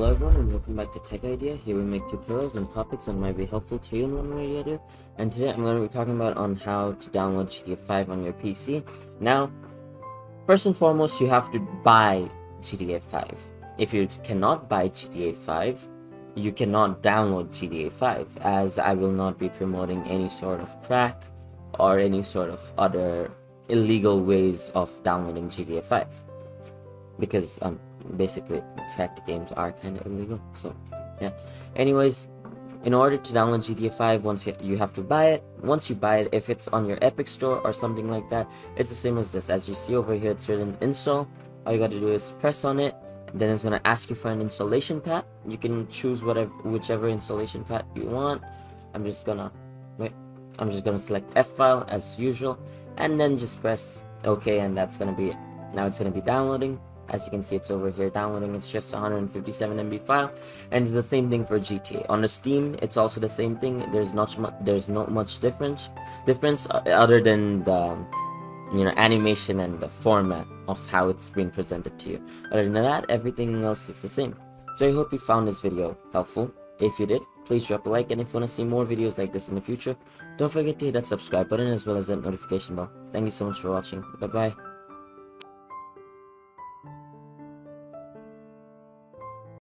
Hello everyone and welcome back to Tech Idea. Here we make tutorials on topics that might be helpful to you in one way or the other. And today I'm going to be talking about on how to download GTA 5 on your PC. Now, first and foremost, you have to buy GTA 5. If you cannot buy GTA 5, you cannot download GTA 5 as I will not be promoting any sort of crack or any sort of other illegal ways of downloading GTA 5 because um basically cracked games are kind of illegal so yeah. Anyways in order to download GTA 5 once you, you have to buy it. Once you buy it if it's on your Epic store or something like that it's the same as this. As you see over here it's written install. All you got to do is press on it. Then it's gonna ask you for an installation path you can choose whatever whichever installation path you want. I'm just gonna wait. I'm just gonna select F file as usual. And then just press OK and that's gonna be it. Now it's gonna be downloading as you can see it's over here downloading it's just 157 MB file and it's the same thing for GTA on the Steam it's also the same thing there's not much there's not much difference difference uh, other than the you know animation and the format of how it's being presented to you other than that everything else is the same so I hope you found this video helpful if you did, please drop a like and if you want to see more videos like this in the future, don't forget to hit that subscribe button as well as that notification bell. Thank you so much for watching. Bye bye.